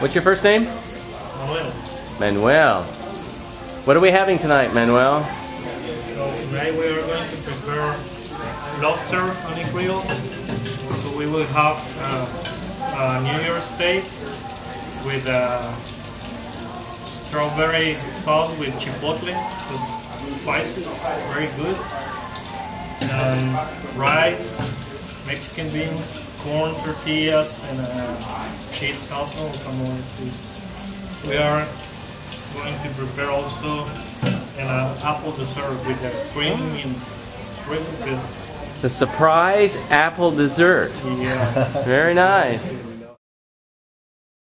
What's your first name? Manuel. Manuel. What are we having tonight, Manuel? So today we are going to prepare lobster on the grill. So we will have uh, a New York's steak with uh, strawberry sauce with chipotle. It's spicy, very good. And rice, Mexican beans, corn tortillas, and uh, chips also will come on with We are going to prepare also an uh, apple dessert with the cream and really good. The surprise apple dessert. Yeah. Very nice.